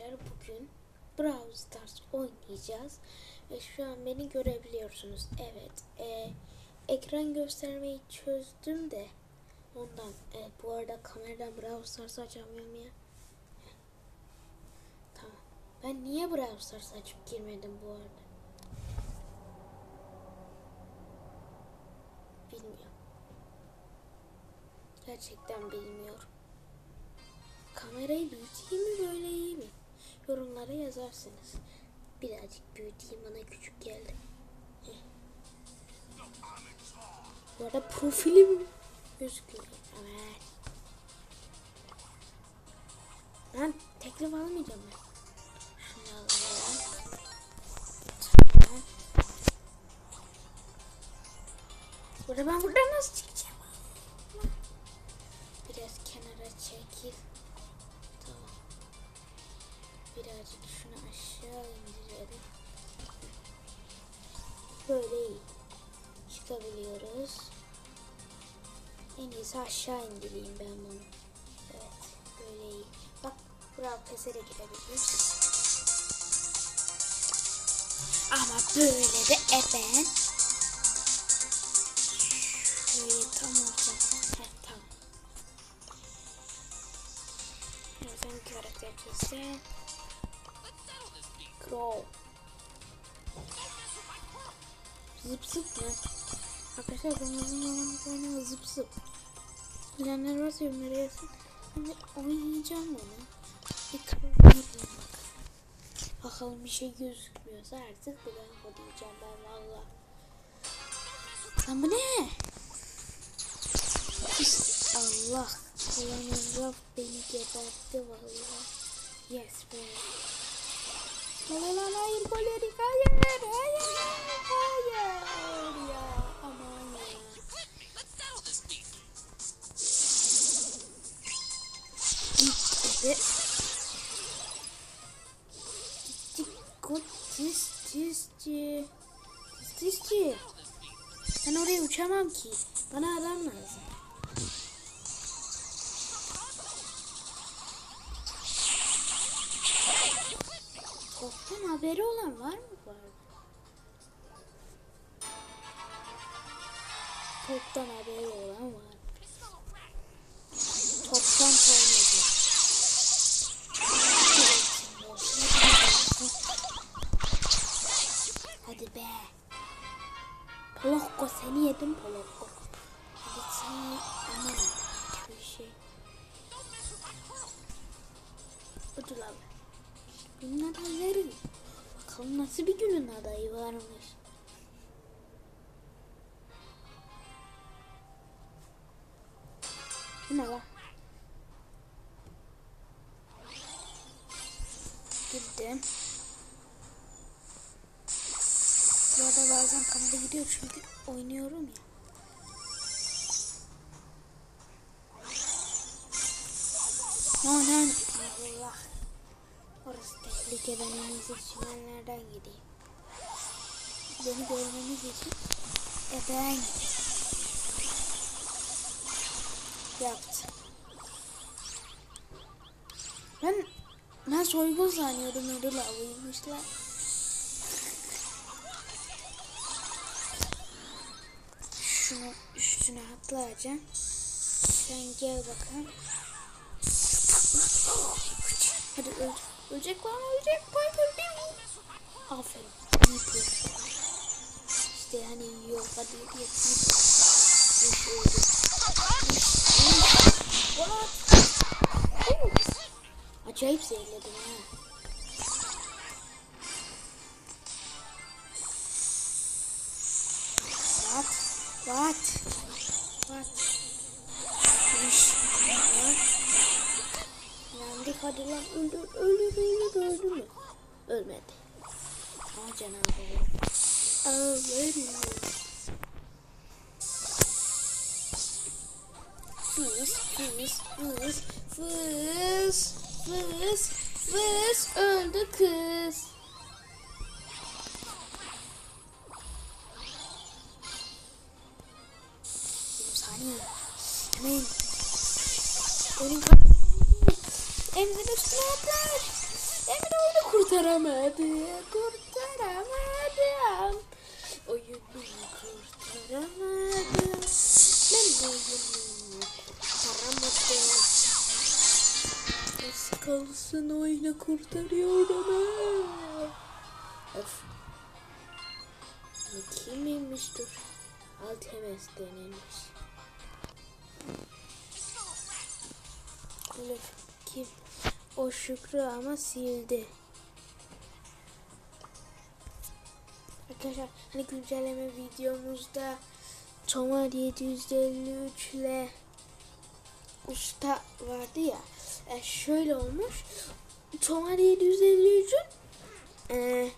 arkadaşlar bugün Brawl Stars oynayacağız ve şu an beni görebiliyorsunuz. Evet, e, ekran göstermeyi çözdüm de ondan. Evet, bu arada kameradan Brawl Stars açamıyorum ya. Tamam. Ben niye Brawl Stars açıp girmedim bu arada? Bilmiyorum. Gerçekten bilmiyorum. Kamerayı büyüteyim mi böyle iyi mi? Yorumlara yazarsınız. Birazcık büyüteyim bana küçük geldi. Heh. Bu arada profilim gözüküyor. Evet. Ben teklif almayacağım ben. Şunu alalım. Tamam. Burada ben buradan nasıl çıkacağım? Biraz kenara çekil. Birazcık şunu aşağı indirelim. Böyle. Çıkabiliyoruz. En iyisi aşağı indireyim ben bunu. Evet. Böyle iyi. Bak Brawl Pass'e de girebiliriz. Ama böyle de eben. Şöyle tam orta. Heh, tamam. Evet, hangi karakter çizse? Crow. Zıp zıp mı? Arkadaşlar ben uzun zamandır oynama zıp zıp. Bilenler varsa yorumlara yazsın. Ben oynayacağım onu. Bir yapayım bak. Bakalım bir şey gözükmüyorsa artık bir daha oynayacağım ben valla. Lan bu ne? Allah. Ulan beni gebertti valla. Yes be. Lan lan hayır kolerik hayır hayır hayır ya aman ya. Tiz tizci. Tiz tizci. Ben oraya uçamam ki. Bana adam lazım. Haberi olan var mı bu arada? Toptan haberi olan var. Toptan tornacı. Hadi be. Polokko seni yedim Polokko. Hadi seni aman bir şey. Ödül abi. Günün adayları. Bakalım nasıl bir günün adayı varmış. Bu ne lan? Girdim. Bu arada bazen kamera gidiyor çünkü oynuyorum ya. Aman Allah. Orası tehlike ben en iyisi çimenlerden gideyim. Beni görmeniz için e ben yaptım. Ben ben soygun sanıyordum ödül avıymışlar. Şunu üstüne atlayacağım. Sen gel bakalım. Hadi öl. Ölecek lan ölecek. Piper bir Aferin. Piper. İşte hani yiyor. Hadi hadi. Üç öldü. What? Oh. Acayip zehirledim ha. What? What? What? Yandık hadi lan öldür öldür öldür öldü mü? Ölmedi. Ama canavar. Ölmedi. Fıs fıs fıs fıs fıs fıs öldü kız. Bir saniye. Hemen. Benim Emzin üstüne atlar. kurtaramadı, kurtaramadım. Oyunu kurtaramadım. Ben oyunu kurtaramadım. Az kalsın oyunu kurtarıyordum. ha. Of. Kimmiş dur. Altemes denilmiş. Öyle kim? O Şükrü ama sildi. Arkadaşlar hani güncelleme videomuzda Tomar 753 ile usta vardı ya. E, şöyle olmuş. Tomar 753'ün e,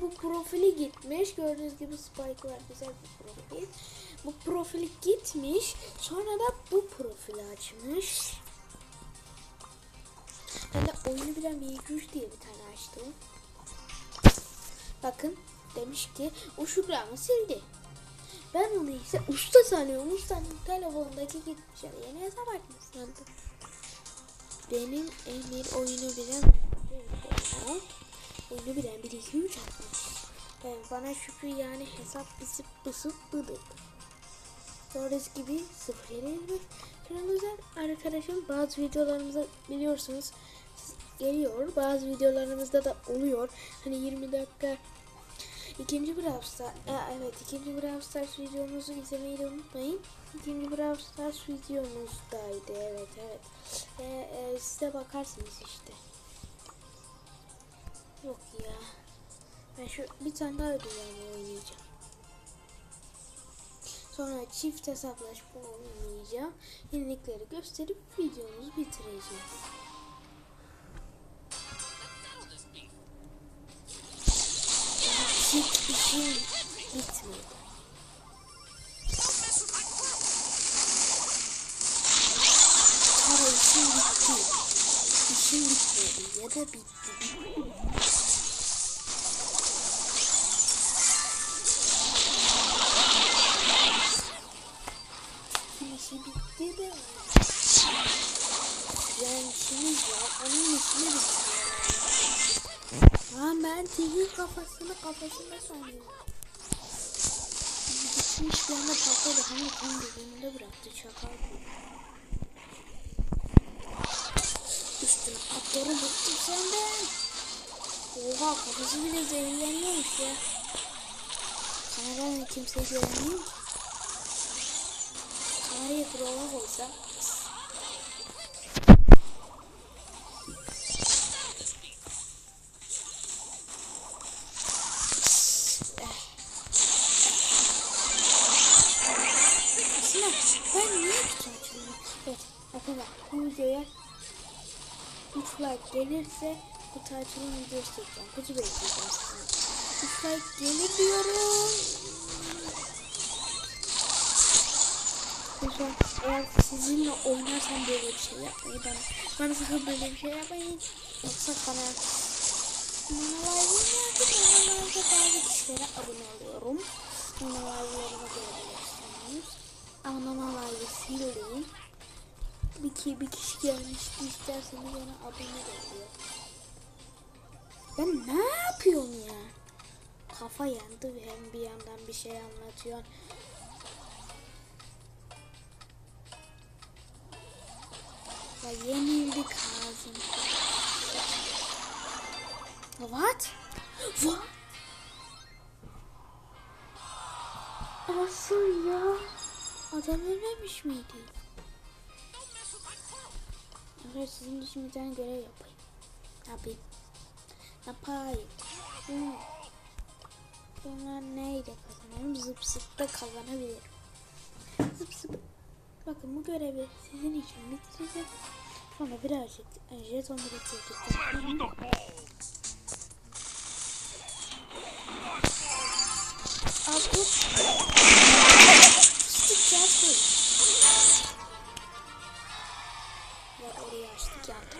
bu profili gitmiş. Gördüğünüz gibi Spike var. Güzel bir profil. Bu profili gitmiş. Sonra da bu profili açmış. Ben de oyunu bilen bir güç diye bir tane açtım. Bakın demiş ki o Şükran'ı sildi. Ben onu ise usta sanıyorum. Ustanın telefonundaki gitmiş. Yani yeni hesap açmış sandım. Benim emir oyunu bilen oyunu bilen bir iki üç atmış. Ben bana Şükrü yani hesap bısıp bısıp bıdık. Gördüğünüz gibi sıfır yere Kanalımızdan arkadaşım bazı videolarımızda biliyorsunuz geliyor. Bazı videolarımızda da oluyor. Hani 20 dakika ikinci Brawl Stars, e, evet ikinci Brawl Stars videomuzu izlemeyi de unutmayın. İkinci Brawl Stars videomuzdaydı. Evet evet. E, e, size bakarsınız işte. Yok ya. Ben şu bir tane daha ödüllerle oynayacağım. Sonra çift hesaplaşma oynayacağım. Yenilikleri gösterip videomuzu bitireceğim. Hiç işim bitmedi. Para işim bitti. İşim bitmedi ya da bitti. Bitti de. Yani işimiz var. Onun işini bitti. Lan ben TV kafasını kafasında sanıyorum. Gitmiş bir anda patladı. Hani tam gözünde bıraktı çakal. Üstüne atları bıktım senden. Oha kafası bile zehirleniyormuş ya. Kameradan kimse göremiyor ki. Kamerayı kurala koysa. Aslında ben niye açıyorum? Evet arkadaşlar bu videoya 3 like gelirse kutu açılım videosu çekeceğim. Kutu bekleyeceğim sizden. 3 like gelir diyorum. Lütfen eğer sizinle oynarsam böyle bir şey yapmayı bana. Bana sakın böyle bir şey yapmayın. Yoksa bana. Bana live'da bazı kişilere abone oluyorum. Bana live'larıma görebilirsiniz. Ama live'ı sildim. Bir, ki, bir kişi gelmişti isterseniz ona abone oluyor. Ben ne yapıyorum ya? Kafa yandı hem bir yandan bir şey anlatıyor. Ya yenildik ağzım. What? What? Nasıl ya? Adam ölmemiş miydi? Evet sizin için bir tane görev yapayım. Yapayım. Yapayım. Hmm. Bunlar neyle kazanıyorum? Zıp zıpta kazanabilirim. Zıp zıp. Bakın bu görevi sizin için bitireceğim. Sonra birazcık jeton biriktirdikten bu. Fıstık yazdı. Ve orayı açtık yandık.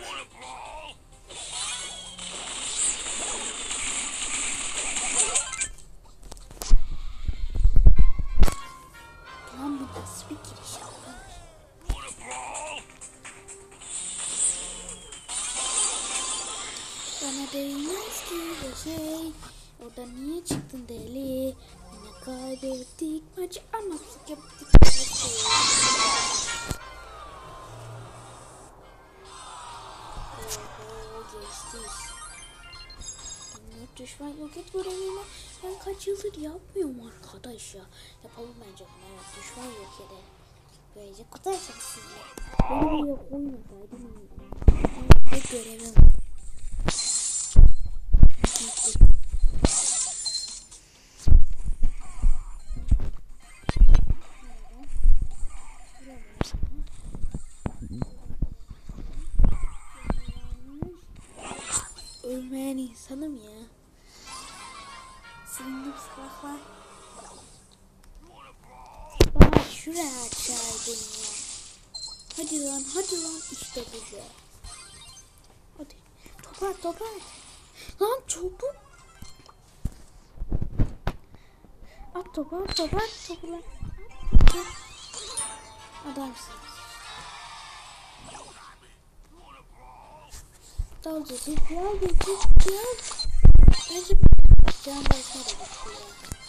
Lan bu nasıl bir giriş arkadaş? Değmez ki bir şey. Orada niye çıktın deli? Yine kaybettik maçı ama yaptık. Oho geçtik. Bunlar düşman yok et görevini ben kaç yıldır yapmıyorum arkadaş ya. Yapalım bence bunu evet düşman yok edelim. Böylece kurtaracağız sizi. Beni koymasaydım iyiydi. Bu görevim. Ölmeyen şuraya açaydın ya. Hadi lan hadi lan işte ya. Hadi topar topar. Lan topu. At topu at topu at topu lan. Adamsın. Dal dedi, dal dedi, dal. Bence can başına da gitti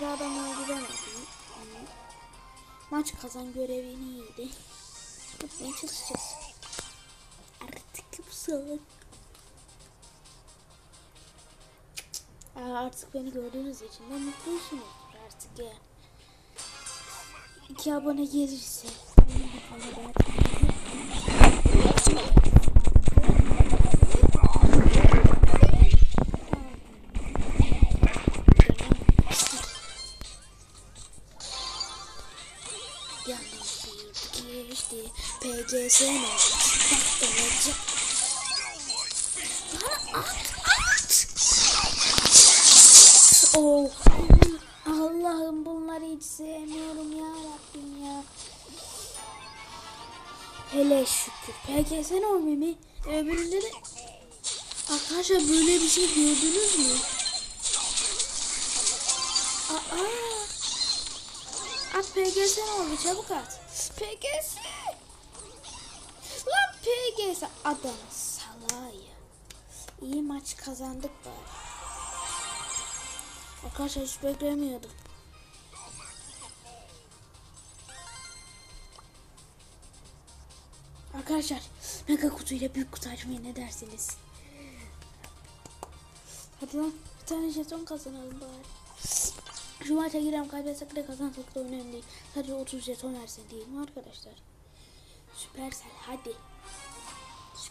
Tabi adam öldüremedim. Ama Maç kazan görevini iyiydi. Yapmaya çalışacağız. Artık. Aa, artık beni gördüğünüz için de mutlusunuz artık ya. İki abone gelirse. benim bir tane Patlayacak. Lan at. Oh. Allah'ım bunları hiç sevmiyorum ya Rabbim ya. Hele şükür. PGS normi mi? Öbürleri... Arkadaşlar böyle bir şey gördünüz mü? Aa. At PGS normi çabuk at. PGS. PGS adam salağa ya. İyi maç kazandık bari. Arkadaşlar hiç beklemiyordum. Arkadaşlar mega kutuyla büyük kutu açmayı ne dersiniz? Hadi lan bir tane jeton kazanalım bari. Şu maça girelim kaybetsek de kazansak da önemli değil. Sadece 30 jeton versin değil mi arkadaşlar? Süpersel hadi.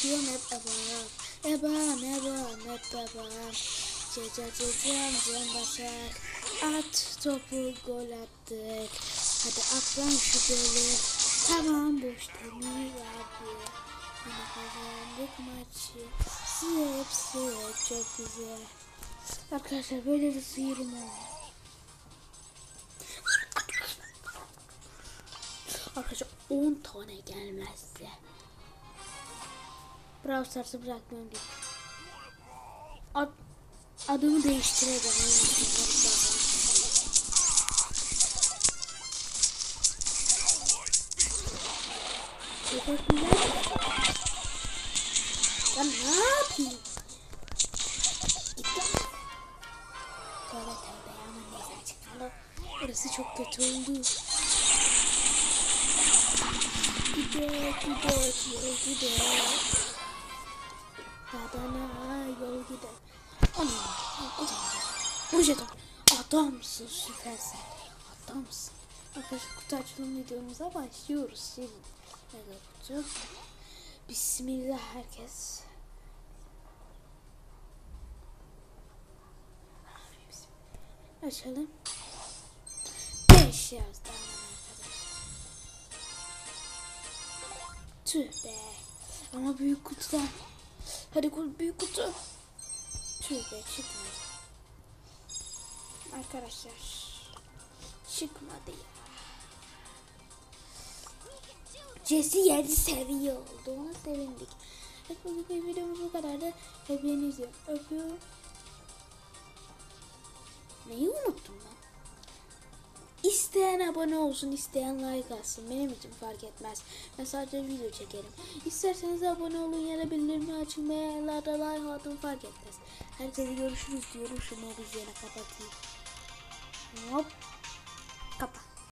Yapıyorum hep ebam. Ebam, ebam, hep ebam. Ceca cecem cem başak. At topu gol attık. Hadi atlan şu golü. Tamam boş temiz abi. Yine kazandık maçı. Sıp sıp çok güzel. Arkadaşlar böyle bir sıyırım oldu. Arkadaşlar 10 tane gelmezse. Brawl Stars'ı bırakmıyorum değil. Ad, adımı değiştireceğim. Teşekkürler. Ben ne yapayım? Tövbe tövbe aman neyse açıklandı. Orası çok kötü oldu. Gidiyor, gidiyor, gidiyor, gidiyor. Dadana yol gider. Ana, o zaman. Bu jeton. Adamsın süpersin. Adamsın. Arkadaşlar kutu açılım videomuza başlıyoruz şimdi. Kutu. Bismillah herkes. Açalım. 5 yazdı aman arkadaş. Tüh be. Ama büyük kutudan. Hadi büyük kutu. Tüh be çıkmadı. Arkadaşlar. Çıkmadı ya. Jesse 7 seviye oldu. Ona sevindik. Evet bugünkü videomuz bu kadardı. Hepinizi öpüyorum. Neyi unuttum ben? İsteyen abone olsun, isteyen like atsın. Benim için fark etmez. Ben sadece video çekerim. İsterseniz abone olun ya da bildirimi açın veya like atın fark etmez. Herkese görüşürüz diyorum. Şu mobilyonu kapatayım. Hop.